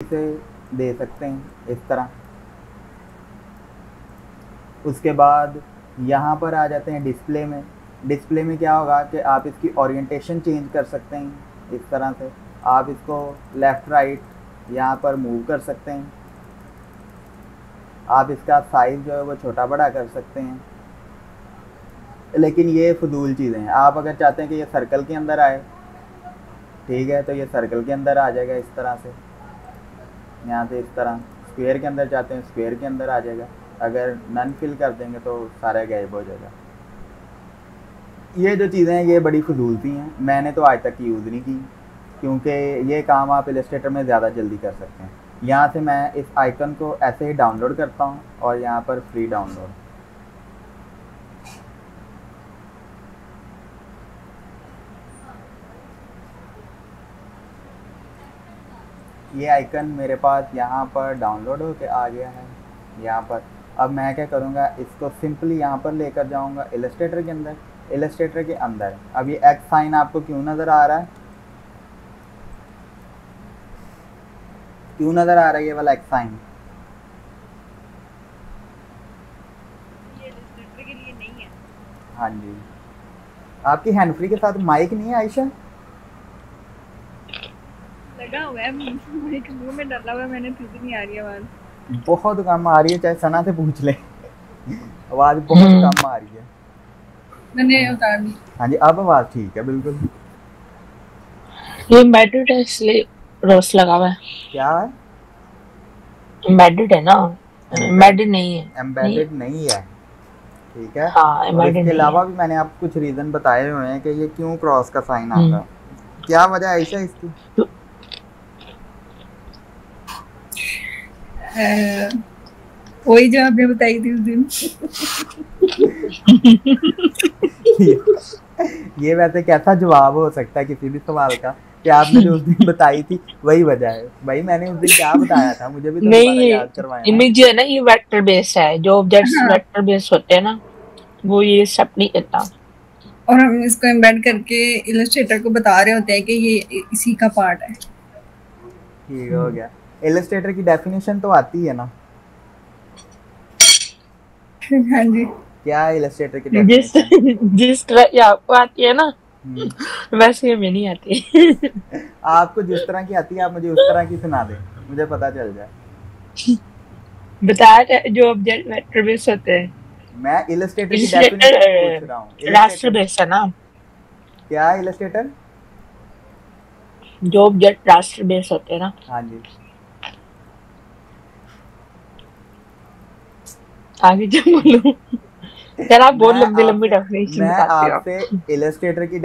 से दे सकते हैं इस तरह। उसके बाद यहाँ पर आ जाते हैं डिस्प्ले में। डिस्प्ले में क्या होगा कि आप इसकी ओरिएंटेशन चेंज कर सकते हैं इस तरह से। आप इसको लेफ़्ट राइट यहाँ पर मूव कर सकते हैं। आप इसका साइज़ जो है वो छोटा बड़ा कर सकते हैं। लेकिन ये फजूल चीज़ें हैं। आप अगर चाहते हैं कि ये सर्कल के अंदर आए, ठीक है तो ये सर्कल के अंदर आ जाएगा इस तरह से। यहाँ से इस तरह स्क्वेयर के अंदर जाते हैं स्क्वेयर के अंदर आ जाएगा। अगर नन फिल कर देंगे तो सारा गायब हो जाएगा। ये जो चीज़ें हैं, ये बड़ी फजूल सी हैं। मैंने तो आज तक यूज़ नहीं की, क्योंकि ये काम आप इलस्ट्रेटर में ज़्यादा जल्दी कर सकते हैं। यहाँ से मैं इस आइकन को ऐसे ही डाउनलोड करता हूँ और यहाँ पर फ्री डाउनलोड ये आइकन मेरे पास यहाँ पर डाउनलोड होके आ गया है। यहाँ पर। अब मैं क्या करूँगा इसको सिंपली यहाँ पर लेकर जाऊँगा इलस्ट्रेटर के अंदर। इलस्ट्रेटर के अंदर। अब ये एक्स साइन आपको क्यों नज़र आ रहा है? क्यों नज़र आ रहा है ये वाला एक्स साइन हाँ। जी। आपकी हैंड फ्री के साथ माइक नहीं है आयशा लगा हुआ है मुँह में डाला हुआ है मैंने फिर भी नहीं आ रही आवाज़। बहुत कम आ रही है चाहे सना से पूछ ले। आवाज़ बहुत कम आ रही है। मैंने उतार दी। हाँ जी अब आवाज़ ठीक है बिल्कुल। ये एम्बेडेड है इसलिए रोस्ट लगा हुआ है। क्या? है एम्बेडेड है ना? एम्बेडेड नहीं है। एम्बेडेड नहीं। है। ठीक है? हाँ इसके अलावा भी मैंने आपको कुछ रीज़न बताए हुए हैं कि ये क्यों क्रॉस का साइन हम्म। आता है। क्या वजह है आयशा इसकी? वही जो आपने बताई थी उस दिन। ये वैसे कैसा जवाब हो सकता है किसी भी सवाल का कि आपने जो उस दिन बताई थी वही वजह है। भाई मैंने उस दिन क्या बताया था? मुझे भी तो नहीं याद करवाया इमेज है ना ये वेक्टर बेस्ड है। जो ऑब्जेक्ट्स। वेक्टर बेस्ड होते हैं ना वो ये सब नहीं करता और हम इसको एम्बेड करके इलस्ट्रेटर को बता रहे होते हैं कि ये इसी का पार्ट है। ठीक हो गया। इलस्ट्रेटर की डेफिनेशन तो आती है ना। हाँ जी। क्या है इलस्ट्रेटर की जिस जिस तरह ये आपको आती है ना वैसे हमें नहीं आती। आपको जिस तरह की आती है आप मुझे उस तरह की सुना दें। मुझे पता चल जाए। बताया था जो ऑब्जेक्ट वेक्टर बेस्ड होते हैं। मैं इलस्ट्रेटर की डेफिनेशन पूछ रहा हूँ। रास्टर बेस्ड है ना। क्या इलस्ट्रेटर जो ऑब्जेक्ट रास्टर बेस्ड होते हैं ना। हाँ जी। आगे जब बोलूँ? यार आप बहुत लंबी लंबी डेफिनेशन मैं बताते हो। आपसे इलस्ट्रेटर की